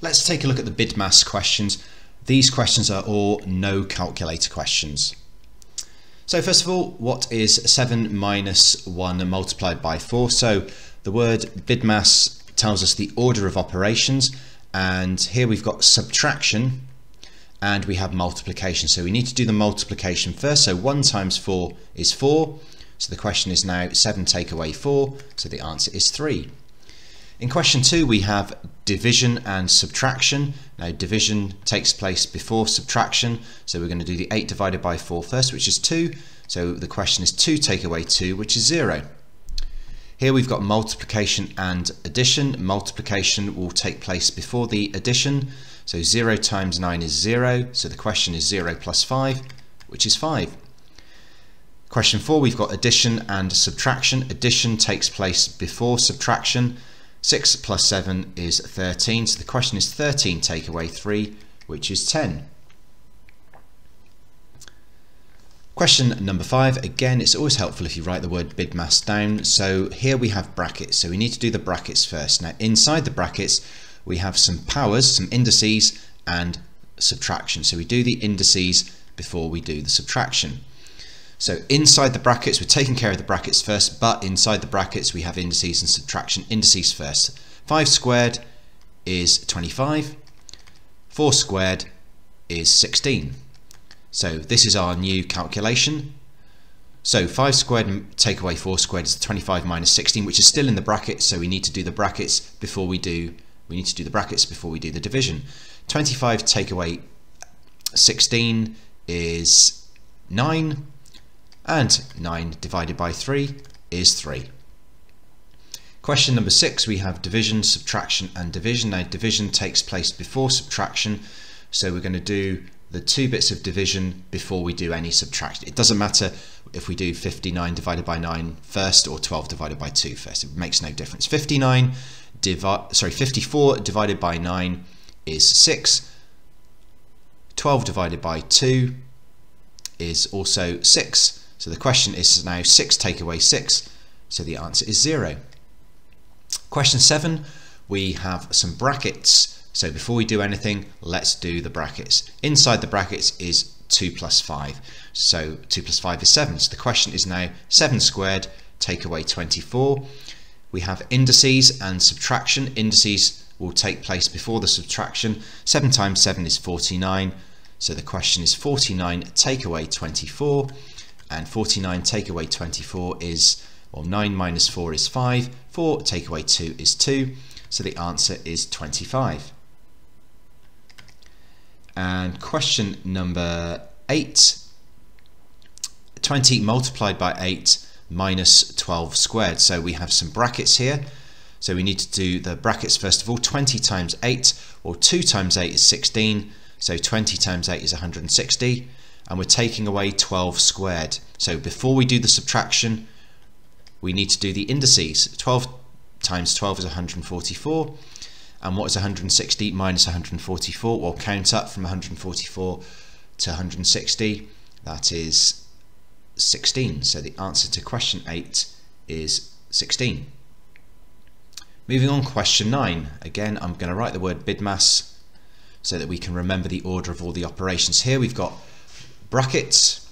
Let's take a look at the BIDMAS questions. These questions are all no calculator questions. So first of all, what is 7 minus 1 multiplied by 4? So the word BIDMAS tells us the order of operations and here we've got subtraction and we have multiplication. So we need to do the multiplication first. So 1 times 4 is 4. So the question is now 7 take away 4. So the answer is 3. In question 2 we have division and subtraction. Now division takes place before subtraction. So we're going to do the 8 divided by 4 first, which is 2. So the question is 2 take away 2, which is 0. Here we've got multiplication and addition. Multiplication will take place before the addition. So 0 times 9 is 0. So the question is 0 plus 5, which is 5. Question 4, we've got addition and subtraction. Addition takes place before subtraction. 6 plus 7 is 13. So the question is 13 take away 3, which is 10. Question number five, again, it's always helpful if you write the word BIDMAS down. So here we have brackets, so we need to do the brackets first. Now inside the brackets, we have some powers, some indices and subtraction. So we do the indices before we do the subtraction. So inside the brackets, we're taking care of the brackets first, but inside the brackets we have indices and subtraction. Indices first. 5 squared is 25. 4 squared is 16. So this is our new calculation. So 5 squared take away 4 squared is 25 minus 16, which is still in the brackets, so we need to do the brackets before we do we need to do the brackets before we do the division. 25 take away 16 is 9 and 9 divided by 3 is 3. Question number 6 we have division, subtraction and division. Now division takes place before subtraction so we're going to do the two bits of division before we do any subtraction. It doesn't matter if we do 59 divided by 9 first or 12 divided by 2 first. It makes no difference. 59 divi sorry 54 divided by 9 is 6. 12 divided by 2 is also 6. So the question is now 6 take away 6. So the answer is 0. Question 7 we have some brackets so before we do anything, let's do the brackets. Inside the brackets is 2 plus 5. So 2 plus 5 is 7. So the question is now 7 squared, take away 24. We have indices and subtraction. Indices will take place before the subtraction. 7 times 7 is 49. So the question is 49 take away 24. And 49 take away 24 is, well, 9 minus 4 is 5. 4 take away 2 is 2. So the answer is 25. And question number 8. 20 multiplied by 8 minus 12 squared. So we have some brackets here. So we need to do the brackets first of all. 20 times 8 or 2 times 8 is 16. So 20 times 8 is 160. And we're taking away 12 squared. So before we do the subtraction, we need to do the indices. 12 times 12 is 144 and what is 160 minus 144 well count up from 144 to 160 that is 16 so the answer to question 8 is 16 moving on question 9 again I'm going to write the word BIDMAS so that we can remember the order of all the operations. Here we've got brackets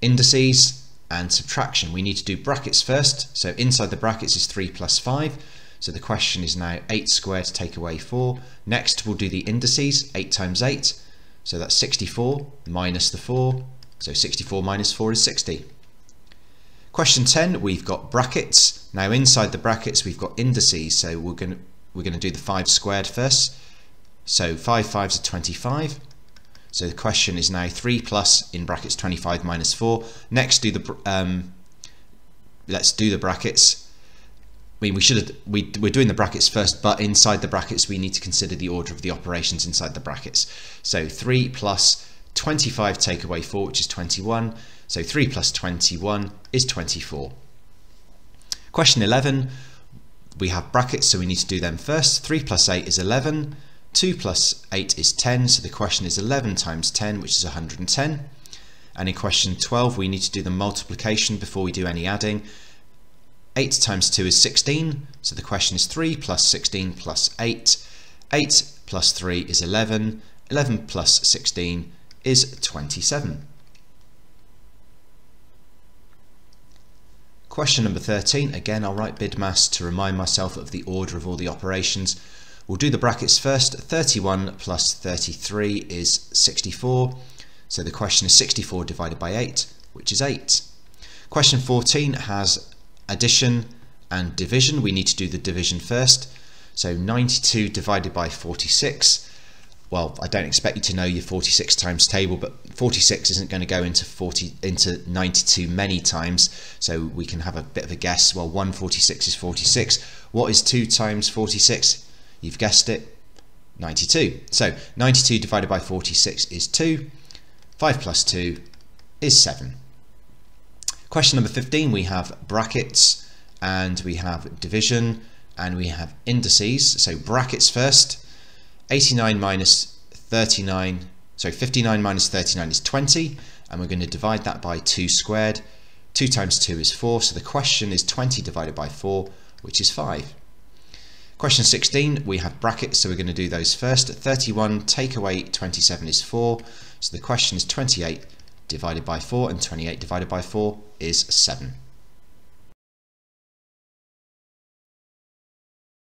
indices and subtraction we need to do brackets first so inside the brackets is 3 plus 5 so the question is now 8 squared to take away 4. Next we'll do the indices, 8 times 8. So that's 64 minus the 4. So 64 minus 4 is 60. Question 10, we've got brackets. Now inside the brackets we've got indices, so we're going to, we're going to do the 5 squared first. So 5 5s are 25. So the question is now 3 plus, in brackets 25 minus 4. Next do the, um, let's do the brackets. I mean, we should have, we, we're doing the brackets first, but inside the brackets, we need to consider the order of the operations inside the brackets. So 3 plus 25 take away 4, which is 21. So 3 plus 21 is 24. Question 11, we have brackets, so we need to do them first. 3 plus 8 is 11. 2 plus 8 is 10, so the question is 11 times 10, which is 110. And in question 12, we need to do the multiplication before we do any adding. 8 times 2 is 16, so the question is 3 plus 16 plus 8. 8 plus 3 is 11, 11 plus 16 is 27. Question number 13, again I'll write BIDMAS to remind myself of the order of all the operations. We'll do the brackets first, 31 plus 33 is 64, so the question is 64 divided by 8, which is 8. Question 14 has addition and division. We need to do the division first. So 92 divided by 46. Well, I don't expect you to know your 46 times table, but 46 isn't going to go into 40 into 92 many times, so we can have a bit of a guess. Well, 146 is 46. What is 2 times 46? You've guessed it, 92. So 92 divided by 46 is 2. 5 plus 2 is 7. Question number 15, we have brackets and we have division and we have indices. So brackets first, 89 minus 39, so 59 minus 39 is 20 and we're going to divide that by 2 squared. 2 times 2 is 4, so the question is 20 divided by 4, which is 5. Question 16, we have brackets, so we're going to do those first. 31 take away 27 is 4, so the question is 28 divided by 4, and 28 divided by 4 is 7.